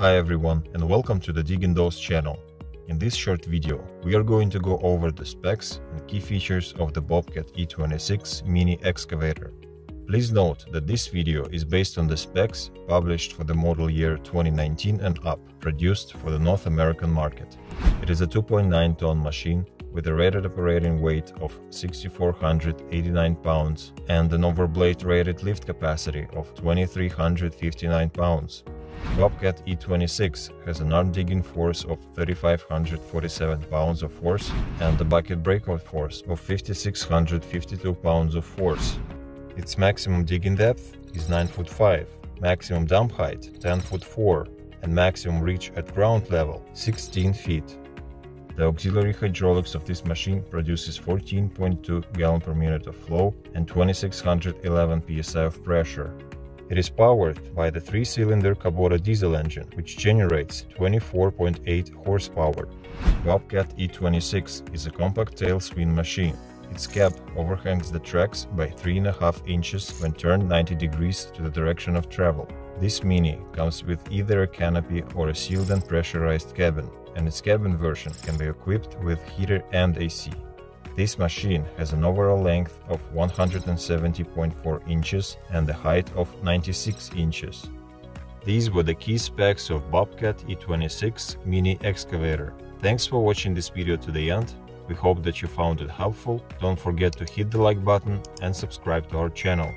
Hi everyone and welcome to the DigNDoze channel. In this short video, we are going to go over the specs and key features of the Bobcat E26 mini excavator. Please note that this video is based on the specs published for the model year 2019 and up, produced for the North American market. It is a 2.9 ton machine with a rated operating weight of 6,489 pounds and an overblade rated lift capacity of 2,359 pounds. Bobcat E26 has an arm digging force of 3,547 pounds of force and a bucket breakout force of 5,652 pounds of force. Its maximum digging depth is 9 foot 5, maximum dump height 10 foot 4, and maximum reach at ground level 16 feet. The auxiliary hydraulics of this machine produces 14.2 gallon per minute of flow and 2611 psi of pressure. It is powered by the three-cylinder Kubota diesel engine, which generates 24.8 horsepower. Bobcat E26 is a compact tail swing machine its cab overhangs the tracks by 3.5 inches when turned 90 degrees to the direction of travel. This Mini comes with either a canopy or a sealed and pressurized cabin, and its cabin version can be equipped with heater and AC. This machine has an overall length of 170.4 inches and a height of 96 inches. These were the key specs of Bobcat E26 Mini Excavator. Thanks for watching this video to the end we hope that you found it helpful. Don't forget to hit the like button and subscribe to our channel.